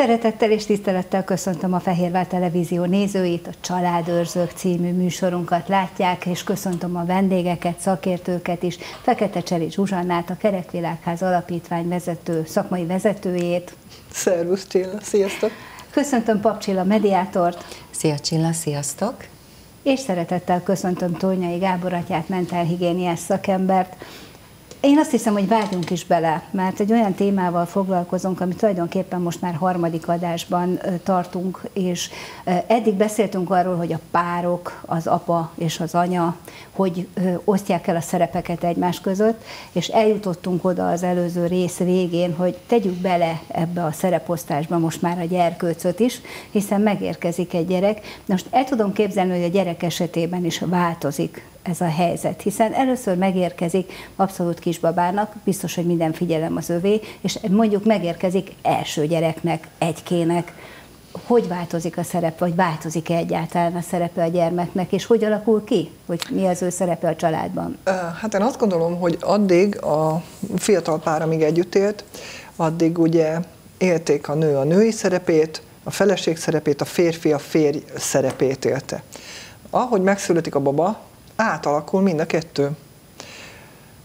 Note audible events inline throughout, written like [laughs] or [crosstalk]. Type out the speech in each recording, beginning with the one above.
Szeretettel és tisztelettel köszöntöm a Fehérvár Televízió nézőit, a Családőrzők című műsorunkat látják, és köszöntöm a vendégeket, szakértőket is, Fekete Cseli Zsuzsannát, a Kerekvilágház Alapítvány vezető, szakmai vezetőjét. Szervusz Csilla, sziasztok! Köszöntöm Pap Csilla mediátort. Szia Csilla, sziasztok! És szeretettel köszöntöm Tónyai Gábor atyát, mentálhigiéniás szakembert. Én azt hiszem, hogy vágjunk is bele, mert egy olyan témával foglalkozunk, amit tulajdonképpen most már harmadik adásban tartunk, és eddig beszéltünk arról, hogy a párok, az apa és az anya, hogy osztják el a szerepeket egymás között, és eljutottunk oda az előző rész végén, hogy tegyük bele ebbe a szereposztásba most már a gyerkőcöt is, hiszen megérkezik egy gyerek. Most el tudom képzelni, hogy a gyerek esetében is változik ez a helyzet, hiszen először megérkezik abszolút kisbabának, biztos, hogy minden figyelem az övé, és mondjuk megérkezik első gyereknek, egykének, hogy változik a szerep, vagy változik-e egyáltalán a szerepe a gyermeknek, és hogy alakul ki, hogy mi az ő szerepe a családban? Hát én azt gondolom, hogy addig a fiatal pár, amíg együtt élt, addig ugye élték a nő a női szerepét, a feleség szerepét, a férfi a férj szerepét élte. Ahogy megszületik a baba, átalakul mind a kettő.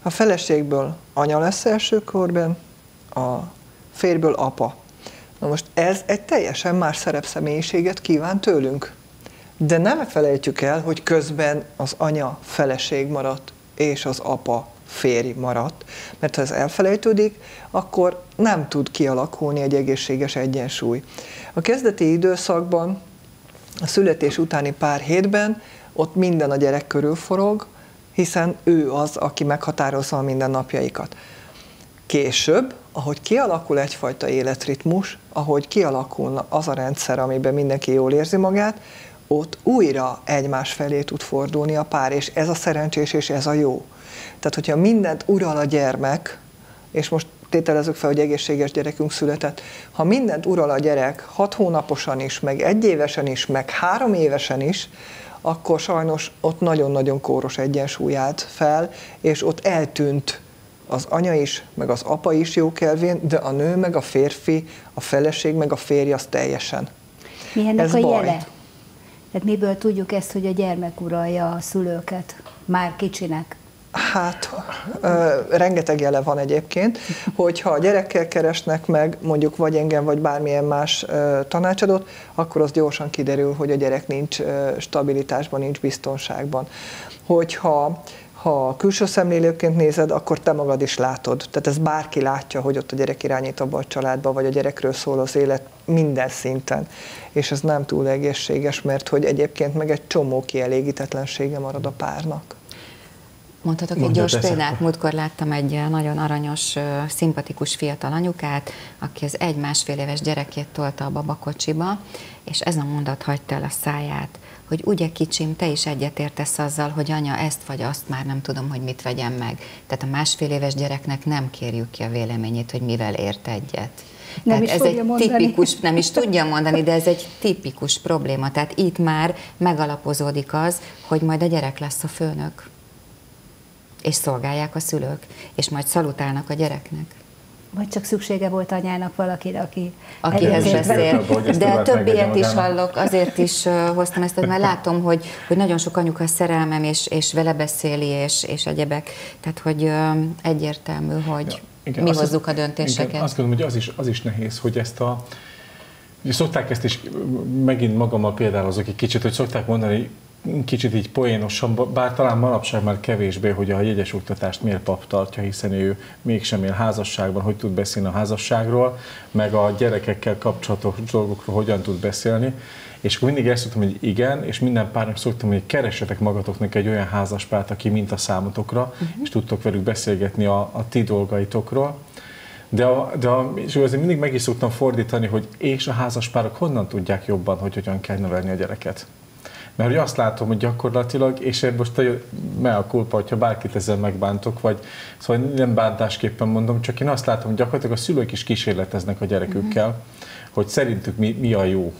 A feleségből anya lesz első korban, a férjből apa. Na most ez egy teljesen más szerepszemélyiséget kíván tőlünk. De nem felejtjük el, hogy közben az anya feleség maradt, és az apa férj maradt. Mert ha ez elfelejtődik, akkor nem tud kialakulni egy egészséges egyensúly. A kezdeti időszakban, a születés utáni pár hétben ott minden a gyerek körül forog, hiszen ő az, aki meghatározza a mindennapjaikat. Később, ahogy kialakul egyfajta életritmus, ahogy kialakul az a rendszer, amiben mindenki jól érzi magát, ott újra egymás felé tud fordulni a pár, és ez a szerencsés, és ez a jó. Tehát, hogyha mindent ural a gyermek, és most tételezzük fel, hogy egészséges gyerekünk született, ha mindent ural a gyerek hat hónaposan is, meg egy évesen is, meg három évesen is, akkor sajnos ott nagyon-nagyon kóros egyensúly állt fel, és ott eltűnt az anya is, meg az apa is jó kelvén, de a nő, meg a férfi, a feleség, meg a férj az teljesen. Mi ennek Ez a baj. jele? Tehát miből tudjuk ezt, hogy a gyermek uralja a szülőket már kicsinek? Hát, rengeteg jele van egyébként, hogyha a gyerekkel keresnek meg, mondjuk vagy engem, vagy bármilyen más tanácsadót, akkor az gyorsan kiderül, hogy a gyerek nincs stabilitásban, nincs biztonságban. Hogyha ha külső szemlélőként nézed, akkor te magad is látod. Tehát ez bárki látja, hogy ott a gyerek irányít abba a családba, vagy a gyerekről szól az élet minden szinten. És ez nem túl egészséges, mert hogy egyébként meg egy csomó kielégítetlensége marad a párnak. Mondhatok egy gyors példát. Múltkor láttam egy nagyon aranyos, szimpatikus fiatal anyukát, aki az egy-másfél éves gyerekét tolta a babakocsiba, és ez a mondat hagyta el a száját, hogy ugye kicsim, te is egyetértesz azzal, hogy anya ezt vagy azt már nem tudom, hogy mit vegyem meg. Tehát a másfél éves gyereknek nem kérjük ki a véleményét, hogy mivel ért egyet. Nem Tehát is ez egy mondani. tipikus, [laughs] nem is tudja mondani, de ez egy tipikus probléma. Tehát itt már megalapozódik az, hogy majd a gyerek lesz a főnök és szolgálják a szülők, és majd szalutálnak a gyereknek. Vagy csak szüksége volt anyának valakire, aki Akihez beszél. De több ilyet is hallok, azért is hoztam ezt, mert látom, hogy, hogy nagyon sok anyuka szerelmem, és, és vele beszéli, és, és egyebek. Tehát, hogy egyértelmű, hogy ja, igen, mi hozzuk a döntéseket. Igen, azt gondolom, hogy az is, az is nehéz, hogy ezt a Ugye szokták ezt is, megint magammal példálozok egy kicsit, hogy szokták mondani, kicsit így poénosan, bár talán manapság már kevésbé, hogy a jegyes oktatást miért pap tartja, hiszen ő mégsem él házasságban, hogy tud beszélni a házasságról, meg a gyerekekkel kapcsolatos dolgokról hogyan tud beszélni. És akkor mindig ezt szoktam, hogy igen, és minden párnak szoktam, hogy keressetek magatoknak egy olyan házaspárt, aki mint a számotokra, uh-huh. és tudtok velük beszélgetni a, a ti dolgaitokról. De, a, de a, és azért mindig meg is szoktam fordítani, hogy és a házaspárok honnan tudják jobban, hogy hogyan kell nevelni a gyereket. Mert hogy azt látom, hogy gyakorlatilag, és én most me a kulpa, hogyha bárkit ezzel megbántok, vagy szóval nem bántásképpen mondom, csak én azt látom, hogy gyakorlatilag a szülők is kísérleteznek a gyerekükkel, uh-huh. hogy szerintük mi, mi a jó.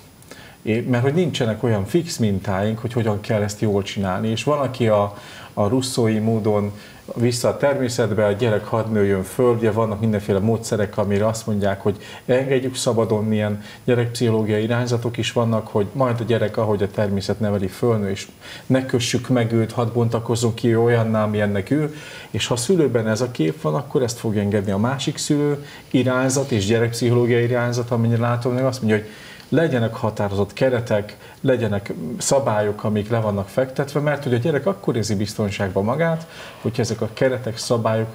mert hogy nincsenek olyan fix mintáink, hogy hogyan kell ezt jól csinálni. És van, aki a, a russzói módon vissza a természetbe, a gyerek hadd nőjön föl, ugye vannak mindenféle módszerek, amire azt mondják, hogy engedjük szabadon, milyen gyerekpszichológiai irányzatok is vannak, hogy majd a gyerek, ahogy a természet neveli, fölnő, és ne kössük meg őt, hadd bontakozzon ki olyanná, amilyennek ő, és ha a szülőben ez a kép van, akkor ezt fog engedni a másik szülő irányzat és gyerekpszichológiai irányzat, amennyire látom, azt mondja, hogy legyenek határozott keretek, legyenek szabályok, amik le vannak fektetve, mert hogy a gyerek akkor érzi biztonságban magát, hogyha ezek a keretek, szabályok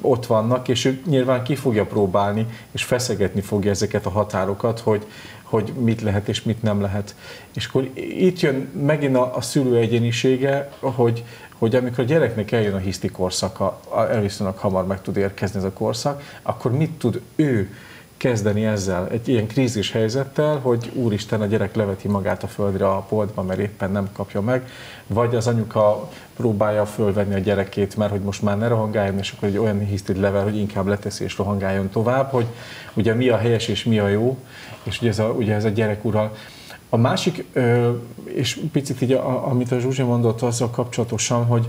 ott vannak, és ő nyilván ki fogja próbálni, és feszegetni fogja ezeket a határokat, hogy, hogy mit lehet és mit nem lehet. És akkor itt jön megint a, a szülő egyénisége, hogy, hogy amikor a gyereknek eljön a hiszti korszaka, elviszonylag hamar meg tud érkezni ez a korszak, akkor mit tud ő kezdeni ezzel, egy ilyen krízis helyzettel, hogy úristen, a gyerek leveti magát a földre a poltba, mert éppen nem kapja meg, vagy az anyuka próbálja fölvenni a gyerekét, mert hogy most már ne rohangáljon, és akkor egy olyan hisztit level, hogy inkább leteszi és rohangáljon tovább, hogy ugye mi a helyes és mi a jó, és ugye ez a, ugye ez a gyerek ural. A másik, és picit így, amit a Zsuzsi mondott azzal kapcsolatosan, hogy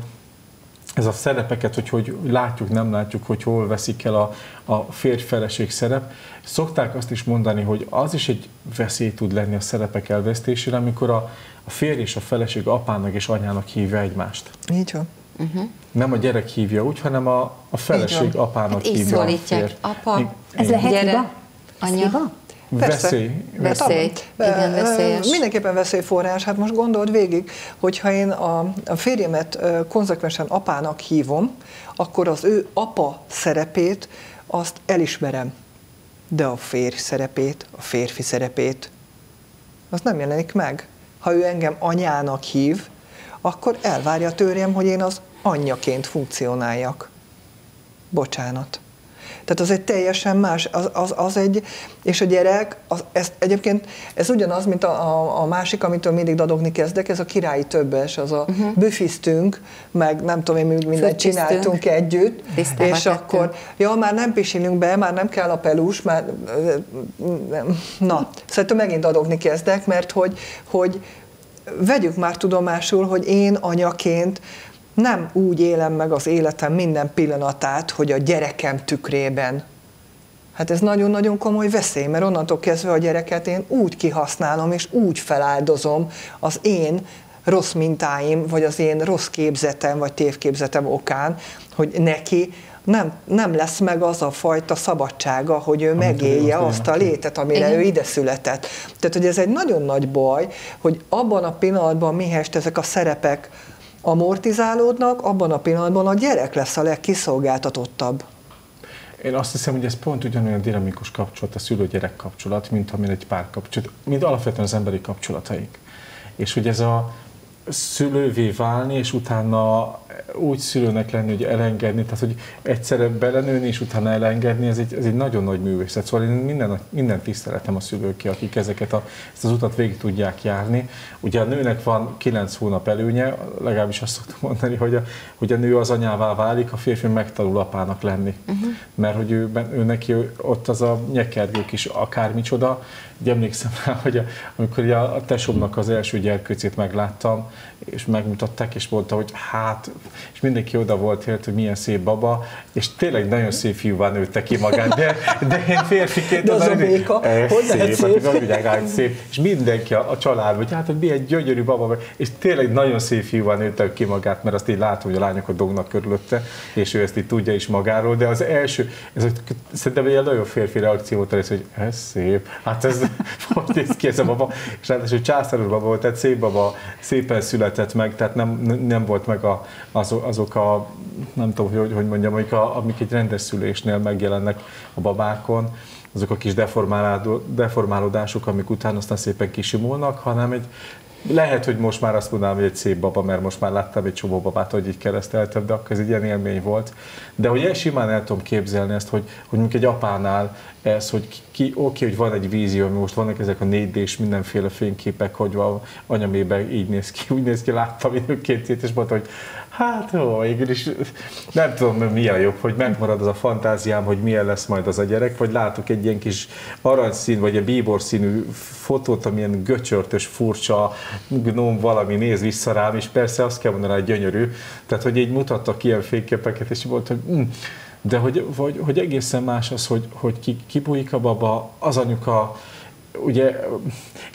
ez a szerepeket, hogy, hogy látjuk, nem látjuk, hogy hol veszik el a, a férj-feleség szerep. Szokták azt is mondani, hogy az is egy veszély tud lenni a szerepek elvesztésére, amikor a, a férj és a feleség apának és anyának hívja egymást. Így van. Uh-huh. Nem a gyerek hívja úgy, hanem a, a feleség apának hát hívja. Így szólítják. Apa, Ez lehet gyere, anya. Veszély. Veszély. Igen, veszélyes. Mindenképpen veszélyforrás. Hát most gondold végig, hogyha én a, a férjemet konzekvensen apának hívom, akkor az ő apa szerepét azt elismerem. De a férj szerepét, a férfi szerepét, az nem jelenik meg. Ha ő engem anyának hív, akkor elvárja tőlem, hogy én az anyjaként funkcionáljak. Bocsánat. Tehát az egy teljesen más, az, az, az egy, és a gyerek, az, ez, egyébként ez ugyanaz, mint a, a, a másik, amitől mindig dadogni kezdek, ez a királyi többes, az a uh-huh. büfisztünk, meg nem tudom én, mi mindent csináltunk együtt, Tisztába és tettünk. akkor, ja, már nem pisilünk be, már nem kell a pelús, már, na, szerintem megint dadogni kezdek, mert hogy, hogy vegyük már tudomásul, hogy én anyaként nem úgy élem meg az életem minden pillanatát, hogy a gyerekem tükrében. Hát ez nagyon-nagyon komoly veszély, mert onnantól kezdve a gyereket én úgy kihasználom, és úgy feláldozom az én rossz mintáim, vagy az én rossz képzetem, vagy tévképzetem okán, hogy neki nem, nem lesz meg az a fajta szabadsága, hogy ő Amit megélje azt a létet, amire Igen. ő ide született. Tehát, hogy ez egy nagyon nagy baj, hogy abban a pillanatban mihest ezek a szerepek amortizálódnak, abban a pillanatban a gyerek lesz a legkiszolgáltatottabb. Én azt hiszem, hogy ez pont ugyanolyan dinamikus kapcsolat, a szülő-gyerek kapcsolat, mint amilyen egy pár kapcsolat, mint alapvetően az emberi kapcsolataink. És hogy ez a szülővé válni, és utána úgy szülőnek lenni, hogy elengedni, tehát hogy egyszerre belenőni, és utána elengedni, ez egy, ez egy nagyon nagy művészet. Szóval én minden, minden tiszteletem a szülőké, akik ezeket a, ezt az utat végig tudják járni. Ugye a nőnek van kilenc hónap előnye, legalábbis azt szoktam mondani, hogy a, hogy a nő az anyává válik, a férfi megtanul apának lenni. Uh-huh. Mert hogy ő, ő neki ott az a nyekergő kis akármicsoda, Ugye emlékszem rá, hogy a, amikor a, a tesómnak az első gyerkőcét megláttam, és megmutatták, és mondta, hogy hát, és mindenki oda volt ért, hogy milyen szép baba, és tényleg nagyon szép fiúvá nőtte ki magát, de, de én férfiként de az a béka, ez hogy szép, szép? szép. Hát, szép, és mindenki a, a család, hogy hát, hogy milyen gyönyörű baba, és tényleg nagyon szép fiúvá nőtte ki magát, mert azt így látom, hogy a lányok a dognak körülötte, és ő ezt így tudja is magáról, de az első, ez szerintem egy nagyon férfi reakció volt, hogy ez szép, hát ez [laughs] hogy néz ki ez a baba, és ráadásul császáros baba volt, tehát szép baba, szépen született meg, tehát nem, nem volt meg a, azok, azok a, nem tudom, hogy, hogy mondjam, amik, a, amik egy rendes szülésnél megjelennek a babákon, azok a kis deformálódások, amik után aztán szépen kisimulnak, hanem egy lehet, hogy most már azt mondanám, hogy egy szép baba, mert most már láttam egy csomó babát, hogy így kereszteltem, de akkor ez egy ilyen élmény volt. De hogy el simán el tudom képzelni ezt, hogy, hogy mondjuk egy apánál ez, hogy ki, oké, hogy van egy vízió, ami most vannak ezek a 4 d mindenféle fényképek, hogy van anyamébe így néz ki, úgy néz ki, láttam időként, és mondta, hogy Hát jó, végül is nem tudom, milyen jobb, hogy megmarad az a fantáziám, hogy milyen lesz majd az a gyerek, vagy látok egy ilyen kis aranyszín, vagy egy bíbor színű fotót, amilyen göcsörtös, furcsa gnóm valami néz vissza rám, és persze azt kell mondani, hogy gyönyörű. Tehát, hogy így mutattak ilyen fényképeket, és volt, hogy mm, de hogy, hogy, hogy egészen más az, hogy, hogy ki, kibújik a baba, az anyuka, ugye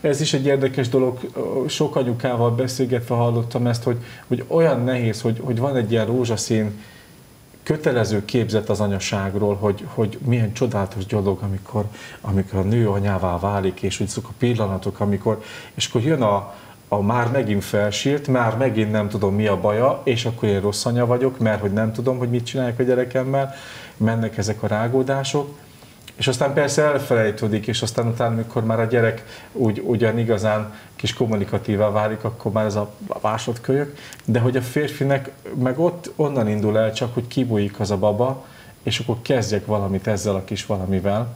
ez is egy érdekes dolog, sok anyukával beszélgetve hallottam ezt, hogy, hogy olyan nehéz, hogy, hogy van egy ilyen rózsaszín kötelező képzet az anyaságról, hogy, hogy milyen csodálatos dolog, amikor, amikor a nő anyává válik, és úgy azok a pillanatok, amikor, és akkor jön a, a már megint felsírt, már megint nem tudom mi a baja, és akkor én rossz anya vagyok, mert hogy nem tudom, hogy mit csinálják a gyerekemmel, mennek ezek a rágódások, és aztán persze elfelejtődik, és aztán utána, amikor már a gyerek úgy, ugyan igazán kis kommunikatívá válik, akkor már ez a másodkölyök, de hogy a férfinek meg ott onnan indul el csak, hogy kibújik az a baba, és akkor kezdjek valamit ezzel a kis valamivel,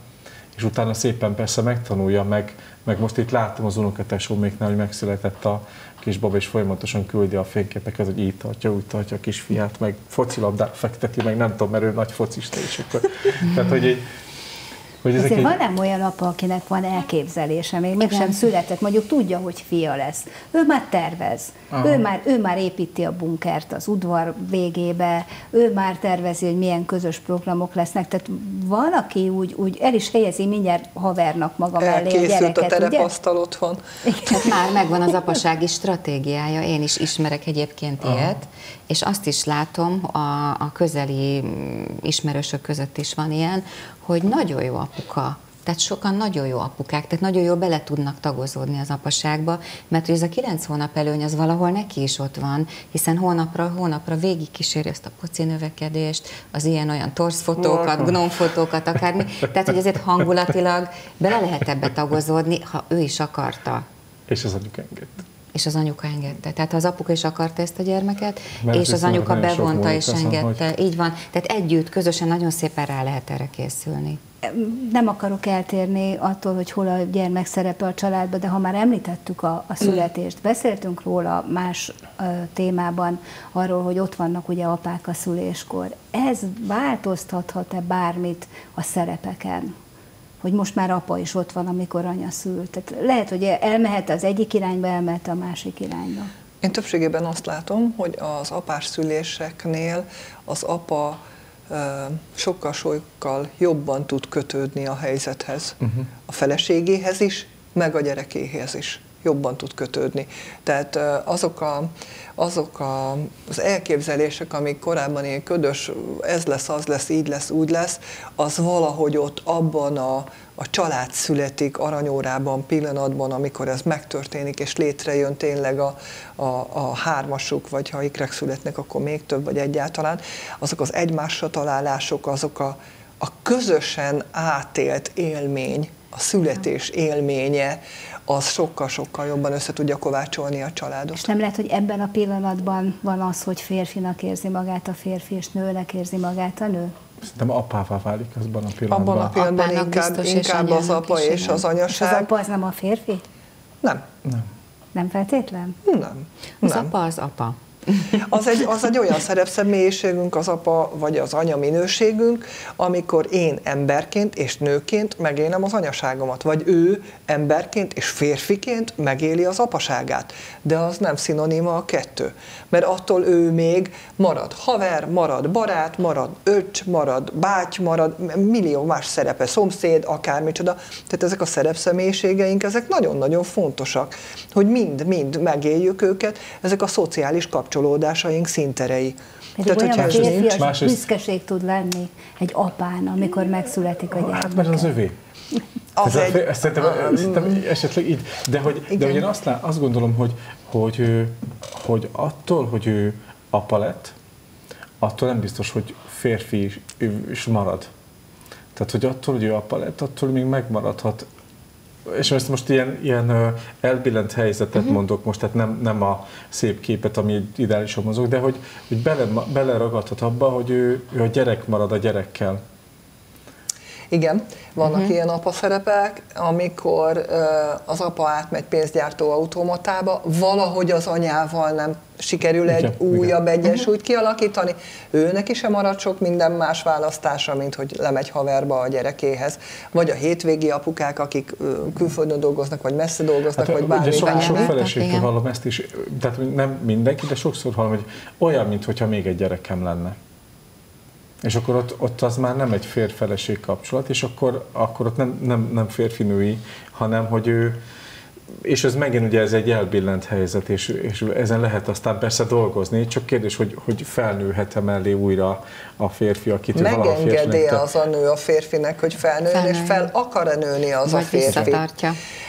és utána szépen persze megtanulja, meg, meg most itt láttam az unokatesóméknál, hogy megszületett a kis baba, és folyamatosan küldi a fényképeket, hogy így tartja, úgy tartja a kisfiát, meg focilabdát fekteti, meg nem tudom, mert ő nagy focista, és akkor, tehát, hogy egy, hogy ezek Azért egy... van nem olyan apa, akinek van elképzelése, még meg sem született, mondjuk tudja, hogy fia lesz. Ő már tervez, ő már, ő már építi a bunkert az udvar végébe, ő már tervezi, hogy milyen közös programok lesznek. Tehát van, aki úgy, úgy el is helyezi mindjárt havernak maga mellé a gyereket, a terepasztal ugye? otthon. Hát már megvan az apasági [laughs] stratégiája, én is ismerek egyébként Aha. ilyet, és azt is látom, a, a közeli ismerősök között is van ilyen, hogy nagyon jó apuka, tehát sokan nagyon jó apukák, tehát nagyon jó bele tudnak tagozódni az apaságba, mert hogy ez a kilenc hónap előny az valahol neki is ott van, hiszen hónapra hónapra végig kíséri ezt a poci növekedést, az ilyen-olyan torszfotókat, gnomfotókat, akármi. Tehát, hogy ezért hangulatilag bele lehet ebbe tagozódni, ha ő is akarta. És az anyuka engedte és az anyuka engedte. Tehát az apuka is akarta ezt a gyermeket, Mert és az anyuka bevonta és engedte. Hogy... Így van. Tehát együtt, közösen nagyon szépen rá lehet erre készülni. Nem akarok eltérni attól, hogy hol a gyermek szerepe a családban, de ha már említettük a, a születést, beszéltünk róla más uh, témában, arról, hogy ott vannak ugye apák a szüléskor. Ez változtathat-e bármit a szerepeken? Hogy most már apa is ott van, amikor anya szül. Tehát lehet, hogy elmehet az egyik irányba, elmehet a másik irányba. Én többségében azt látom, hogy az apás szüléseknél az apa sokkal-sokkal jobban tud kötődni a helyzethez. Uh-huh. A feleségéhez is, meg a gyerekéhez is jobban tud kötődni. Tehát azok, a, azok a, az elképzelések, amik korábban ilyen ködös, ez lesz, az lesz, így lesz, úgy lesz, az valahogy ott abban a, a család születik aranyórában, pillanatban, amikor ez megtörténik, és létrejön tényleg a, a, a hármasuk, vagy ha ikrek születnek, akkor még több, vagy egyáltalán, azok az egymásra találások, azok a, a közösen átélt élmény, a születés élménye, az sokkal-sokkal jobban össze tudja kovácsolni a családot. És nem lehet, hogy ebben a pillanatban van az, hogy férfinak érzi magát a férfi, és nőnek érzi magát a nő? Szerintem apává válik azban a pillanatban. Abban a pillanatban inkább, inkább az apa és, és az anyaság. És az apa az nem a férfi? Nem. Nem. Nem feltétlen? Nem. Az nem. apa az apa. Az egy, az egy olyan szerepszemélyiségünk, az apa vagy az anya minőségünk, amikor én emberként és nőként megélem az anyaságomat, vagy ő emberként és férfiként megéli az apaságát. De az nem szinoníma a kettő. Mert attól ő még marad haver, marad barát, marad öcs, marad báty, marad millió más szerepe, szomszéd, akármicsoda. Tehát ezek a szerepszemélyiségeink, ezek nagyon-nagyon fontosak, hogy mind-mind megéljük őket, ezek a szociális kapcsolatok kapcsolódásaink színterei. Pedig Tehát, olyan férfias másrészt... büszkeség tud lenni egy apán, amikor megszületik a gyermek. Hát mert az övé. Az egy, a, szerintem, um, szerintem esetleg így, de hogy, de hogy én azt, lá, azt gondolom, hogy, hogy, hogy attól, hogy ő apa lett, attól nem biztos, hogy férfi is marad. Tehát, hogy attól, hogy ő apa lett, attól még megmaradhat és ezt most ilyen, ilyen elbillent helyzetet uh-huh. mondok most, tehát nem, nem a szép képet, ami ideálisan mozog, de hogy, hogy bele, beleragadhat abba, hogy ő, ő a gyerek marad a gyerekkel. Igen, vannak uh-huh. ilyen apa szerepek, amikor uh, az apa átmegy pénzgyártó automatába, valahogy az anyával nem sikerül egy igen, újabb igen. egyensúlyt uh-huh. kialakítani, őnek is sem marad sok minden más választása, mint hogy lemegy haverba a gyerekéhez. Vagy a hétvégi apukák, akik külföldön dolgoznak, vagy messze dolgoznak, hát, vagy bármi. Sok, sok feleségtől hallom ezt is, tehát nem mindenki, de sokszor hallom, hogy olyan, mintha még egy gyerekem lenne. És akkor ott, ott az már nem egy férfeleség kapcsolat, és akkor, akkor ott nem, nem, nem férfinői, hanem hogy ő, és ez megint ugye ez egy elbillent helyzet, és, és ezen lehet aztán persze dolgozni, csak kérdés, hogy, hogy felnőhet-e mellé újra a férfi, akit Megengedi az a nő a férfinek, hogy felnőjön, és fel akar-e nőni az Vagy a férfi.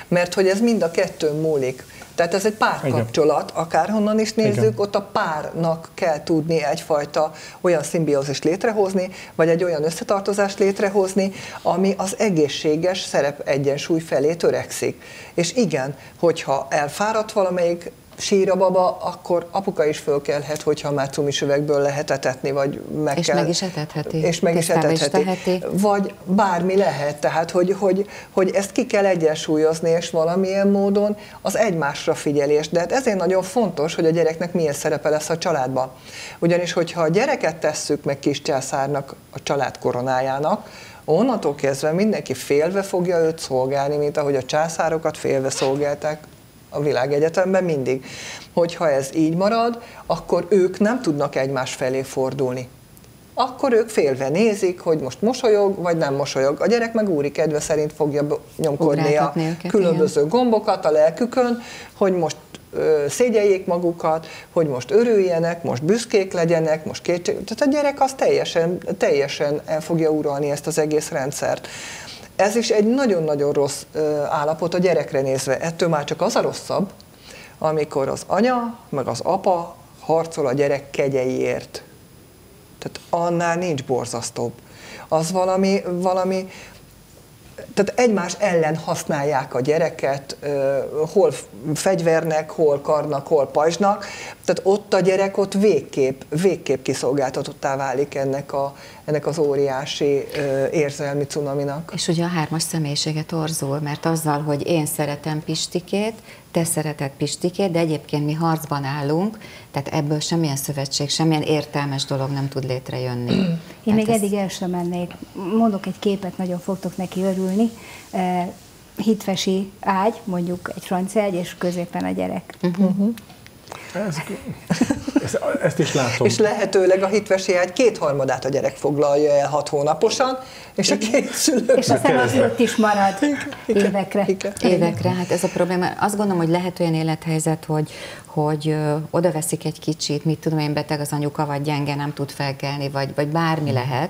Mert hogy ez mind a kettőn múlik. Tehát ez egy párkapcsolat, akárhonnan is nézzük, Igen. ott a párnak kell tudni egyfajta olyan szimbiózist létrehozni, vagy egy olyan összetartozást létrehozni, ami az egészséges szerep egyensúly felé törekszik. És igen, hogyha elfáradt valamelyik sír a baba, akkor apuka is fölkelhet, hogyha már cumis üvegből lehet etetni, vagy meg és kell... meg is etetheti. És meg is etetheti. Is vagy bármi lehet, tehát hogy, hogy, hogy ezt ki kell egyensúlyozni, és valamilyen módon az egymásra figyelés. De hát ezért nagyon fontos, hogy a gyereknek milyen szerepe lesz a családban. Ugyanis, hogyha a gyereket tesszük meg kis császárnak, a család koronájának, onnantól kezdve mindenki félve fogja őt szolgálni, mint ahogy a császárokat félve szolgálták a világegyetemben mindig. Hogyha ez így marad, akkor ők nem tudnak egymás felé fordulni. Akkor ők félve nézik, hogy most mosolyog, vagy nem mosolyog. A gyerek meg úri kedve szerint fogja nyomkodni a őket, különböző igen. gombokat a lelkükön, hogy most szégyeljék magukat, hogy most örüljenek, most büszkék legyenek, most kétség. Tehát a gyerek az teljesen, teljesen el fogja uralni ezt az egész rendszert. Ez is egy nagyon-nagyon rossz állapot a gyerekre nézve. Ettől már csak az a rosszabb, amikor az anya, meg az apa harcol a gyerek kegyeiért. Tehát annál nincs borzasztóbb. Az valami, valami tehát egymás ellen használják a gyereket, hol fegyvernek, hol karnak, hol pajzsnak, tehát ott a gyerek ott végképp, végképp kiszolgáltatottá válik ennek, a, ennek az óriási érzelmi cunaminak. És ugye a hármas személyisége torzul, mert azzal, hogy én szeretem Pistikét, te szereted Pistikét, de egyébként mi harcban állunk, tehát ebből semmilyen szövetség, semmilyen értelmes dolog nem tud létrejönni. Én tehát még ez... eddig el sem mennék. Mondok egy képet, nagyon fogtok neki örülni. Hitvesi ágy, mondjuk egy francia ágy, és középen a gyerek. Uh-huh. Uh-huh. Ez, ezt, ezt is látom. És lehetőleg a hitvesi egy kétharmadát a gyerek foglalja el hat hónaposan, és a két szülő... És aztán az ott is marad igen, évekre. Igen, évekre, hát ez a probléma. Azt gondolom, hogy lehet olyan élethelyzet, hogy, hogy ö, oda veszik egy kicsit, mit tudom én, beteg az anyuka, vagy gyenge, nem tud felkelni, vagy, vagy bármi lehet,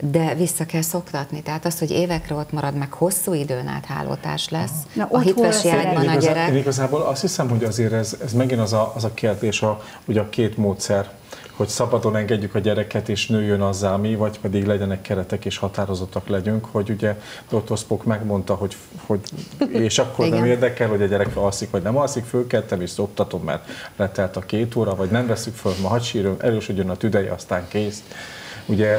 de vissza kell szoktatni. Tehát az, hogy évekre ott marad, meg hosszú időn át hálótárs lesz, Na, a hitvesi ágyban a gyerek. Én igazából azt hiszem, hogy azért ez, ez megint az a, az a kérdés, a, ugye a két módszer, hogy szabadon engedjük a gyereket, és nőjön azzá mi, vagy pedig legyenek keretek és határozottak legyünk, hogy ugye Dr. Spock megmondta, hogy, hogy és akkor nem érdekel, hogy a gyerek alszik, vagy nem alszik, fölkeltem és szoptatom, mert letelt a két óra, vagy nem veszük föl, ma hadd sírjon, erősödjön a tüdeje, aztán kész. Ugye,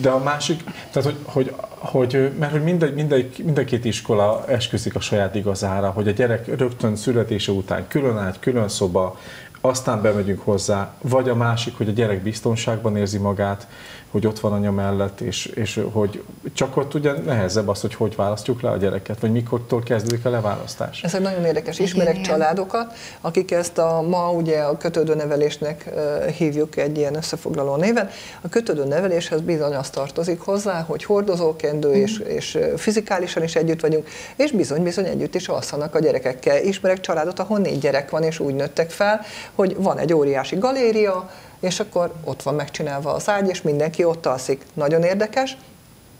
de a másik, tehát hogy, hogy, hogy mert hogy mind, mind, mind a két iskola esküszik a saját igazára, hogy a gyerek rögtön születése után külön ágy, külön szoba, aztán bemegyünk hozzá, vagy a másik, hogy a gyerek biztonságban érzi magát, hogy ott van anya mellett, és, és hogy csak ott ugye nehezebb az, hogy hogy választjuk le a gyereket, vagy mikortól kezdődik a leválasztás. Ez egy nagyon érdekes. Ismerek Igen. családokat, akik ezt a ma ugye a kötődő nevelésnek hívjuk egy ilyen összefoglaló néven. A kötődő neveléshez bizony azt tartozik hozzá, hogy hordozókendő, mm. és, és fizikálisan is együtt vagyunk, és bizony-bizony együtt is alszanak a gyerekekkel. Ismerek családot, ahol négy gyerek van, és úgy nőttek fel, hogy van egy óriási galéria, és akkor ott van megcsinálva az ágy, és mindenki ott alszik. Nagyon érdekes,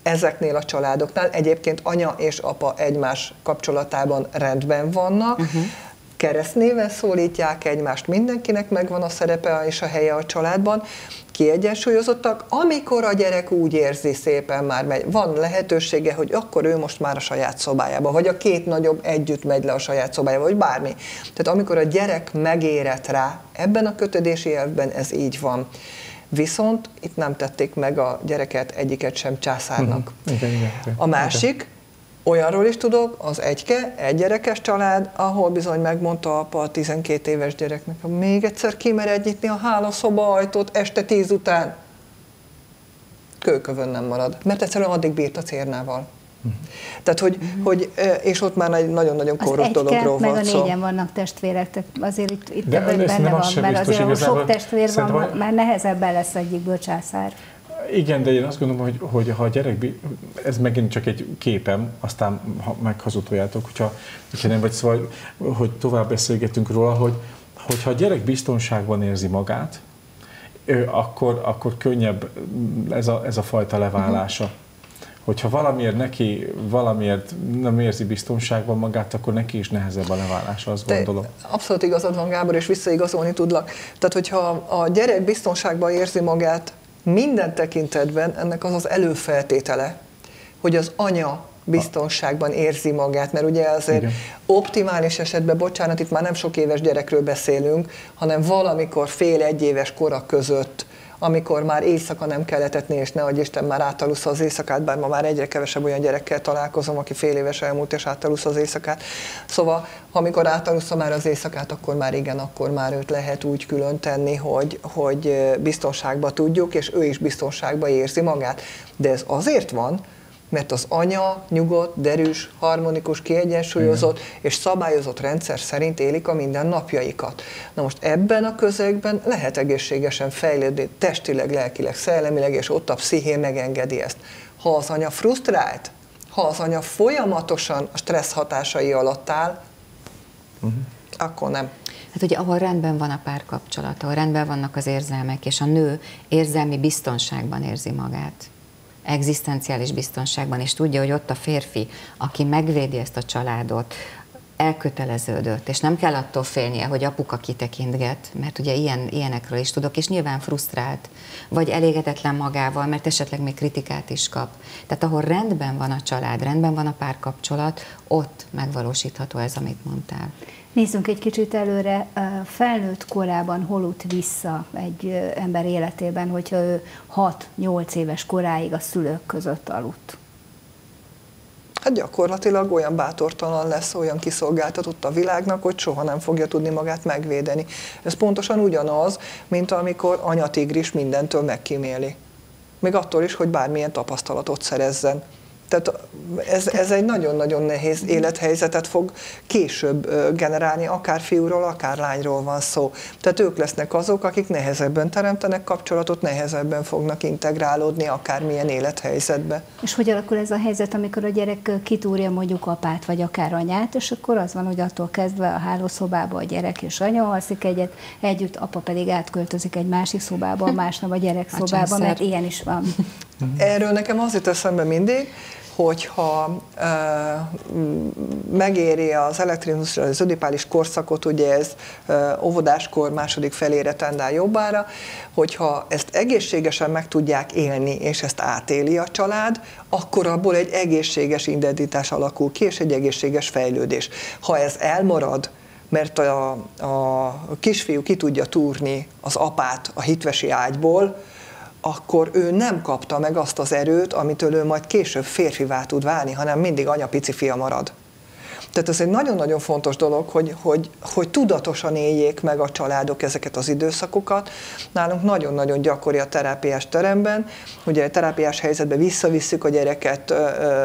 ezeknél a családoknál egyébként anya és apa egymás kapcsolatában rendben vannak, uh-huh. keresztnéven szólítják egymást, mindenkinek megvan a szerepe és a helye a családban, kiegyensúlyozottak, amikor a gyerek úgy érzi szépen már megy, van lehetősége, hogy akkor ő most már a saját szobájába, vagy a két nagyobb együtt megy le a saját szobájába, vagy bármi. Tehát amikor a gyerek megérett rá, ebben a kötődési elvben ez így van. Viszont itt nem tették meg a gyereket egyiket sem császárnak. Uh-huh. Igen, igen, igen. A másik, Olyanról is tudok, az egyke, egy gyerekes család, ahol bizony megmondta apa a 12 éves gyereknek, hogy még egyszer kimered nyitni a hálószoba ajtót este 10 után. Kőkövön nem marad, mert egyszerűen addig bírt a cérnával. Uh-huh. Tehát, hogy, uh-huh. hogy, és ott már egy nagyon-nagyon korrupt dologról meg van a négyen vannak testvérek, tehát azért itt, itt de ebben benne van, mert azért, sok testvér van, hogy... már nehezebben lesz egyikből császár. Igen, de én azt gondolom, hogy, hogy ha a gyerek, ez megint csak egy képem, aztán ha meghazudoljátok, hogyha, hogyha nem vagy szóval, hogy tovább beszélgetünk róla, hogy, hogyha a gyerek biztonságban érzi magát, akkor, akkor könnyebb ez a, ez a fajta leválása. Uh-huh. Hogyha valamiért neki, valamiért nem érzi biztonságban magát, akkor neki is nehezebb a leválása, azt Te gondolom. Abszolút igazad van, Gábor, és visszaigazolni tudlak. Tehát, hogyha a gyerek biztonságban érzi magát, minden tekintetben ennek az az előfeltétele, hogy az anya biztonságban érzi magát, mert ugye azért Igen. optimális esetben, bocsánat, itt már nem sok éves gyerekről beszélünk, hanem valamikor fél-egy éves kora között amikor már éjszaka nem kellett etni, és nehogy Isten már átalusz az éjszakát, bár ma már egyre kevesebb olyan gyerekkel találkozom, aki fél éves elmúlt, és átalusz az éjszakát. Szóval, amikor átaluszza már az éjszakát, akkor már igen, akkor már őt lehet úgy külön tenni, hogy, hogy biztonságba tudjuk, és ő is biztonságba érzi magát. De ez azért van, mert az anya nyugodt, derűs, harmonikus, kiegyensúlyozott Igen. és szabályozott rendszer szerint élik a mindennapjaikat. Na most ebben a közegben lehet egészségesen fejlődni, testileg, lelkileg, szellemileg, és ott a psziché megengedi ezt. Ha az anya frusztrált, ha az anya folyamatosan a stressz hatásai alatt áll, uh-huh. akkor nem. Hát ugye ahol rendben van a párkapcsolat, ahol rendben vannak az érzelmek, és a nő érzelmi biztonságban érzi magát, egzisztenciális biztonságban, és tudja, hogy ott a férfi, aki megvédi ezt a családot, elköteleződött, és nem kell attól félnie, hogy apuka kitekintget, mert ugye ilyen, ilyenekről is tudok, és nyilván frusztrált, vagy elégedetlen magával, mert esetleg még kritikát is kap. Tehát ahol rendben van a család, rendben van a párkapcsolat, ott megvalósítható ez, amit mondtál. Nézzünk egy kicsit előre, felnőtt korában hol vissza egy ember életében, hogyha ő 6-8 éves koráig a szülők között aludt? Hát gyakorlatilag olyan bátortalan lesz, olyan kiszolgáltatott a világnak, hogy soha nem fogja tudni magát megvédeni. Ez pontosan ugyanaz, mint amikor anyatigris mindentől megkíméli. Még attól is, hogy bármilyen tapasztalatot szerezzen. Tehát ez, ez egy nagyon-nagyon nehéz élethelyzetet fog később generálni, akár fiúról, akár lányról van szó. Tehát ők lesznek azok, akik nehezebben teremtenek kapcsolatot, nehezebben fognak integrálódni akármilyen élethelyzetbe. És hogy alakul ez a helyzet, amikor a gyerek kitúrja mondjuk apát, vagy akár anyát, és akkor az van, hogy attól kezdve a hálószobába a gyerek és anya alszik egyet, együtt, apa pedig átköltözik egy másik szobába, másnap a gyerek szobába, mert ilyen is van. [laughs] Erről nekem az jut eszembe mindig, hogyha e, megéri az elektronikus, az ödipális korszakot, ugye ez e, óvodáskor második felére tendál jobbára, hogyha ezt egészségesen meg tudják élni, és ezt átéli a család, akkor abból egy egészséges identitás alakul ki, és egy egészséges fejlődés. Ha ez elmarad, mert a, a kisfiú ki tudja túrni az apát a hitvesi ágyból, akkor ő nem kapta meg azt az erőt, amitől ő majd később férfivá tud válni, hanem mindig anya pici fia marad. Tehát ez egy nagyon-nagyon fontos dolog, hogy, hogy, hogy tudatosan éljék meg a családok ezeket az időszakokat. Nálunk nagyon-nagyon gyakori a terápiás teremben, ugye a terápiás helyzetben visszavisszük a gyereket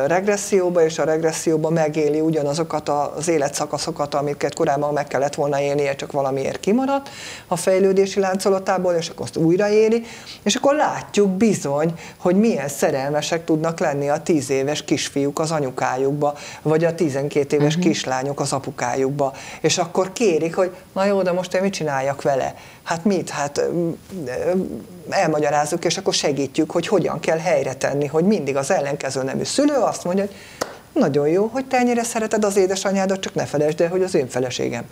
regresszióba, és a regresszióba megéli ugyanazokat az életszakaszokat, amiket korábban meg kellett volna élnie, csak valamiért kimaradt a fejlődési láncolatából, és akkor azt újraéli, és akkor látjuk bizony, hogy milyen szerelmesek tudnak lenni a tíz éves kisfiúk az anyukájukba, vagy a 12 éves uh-huh. kislányok az apukájukba, és akkor kérik, hogy na jó, de most én mit csináljak vele? Hát mit? Hát elmagyarázzuk, és akkor segítjük, hogy hogyan kell helyre tenni, hogy mindig az ellenkező nemű szülő azt mondja, hogy nagyon jó, hogy te ennyire szereted az édesanyádat, csak ne felejtsd el, hogy az én feleségem.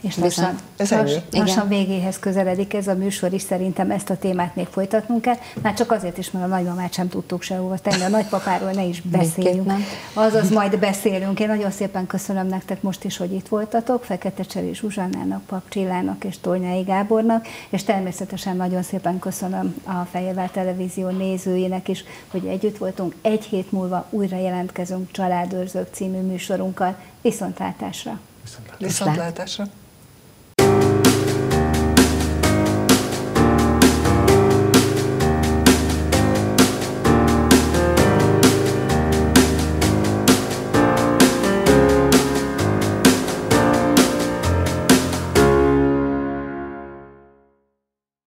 És lassan, ez lass, lassan végéhez közeledik ez a műsor is, szerintem ezt a témát még folytatnunk kell, már csak azért is, mert a nagymamát sem tudtuk sehova tenni, a nagypapáról ne is beszéljünk. Azaz majd beszélünk. Én nagyon szépen köszönöm nektek most is, hogy itt voltatok, Fekete Cseri Zsuzsannának, Pap Csillának és Tolnyai Gábornak, és természetesen nagyon szépen köszönöm a Fejével Televízió nézőinek is, hogy együtt voltunk. Egy hét múlva újra jelentkezünk Családőrzők című műsorunkkal. Viszontlátásra! Viszontlátásra! Viszontlátásra.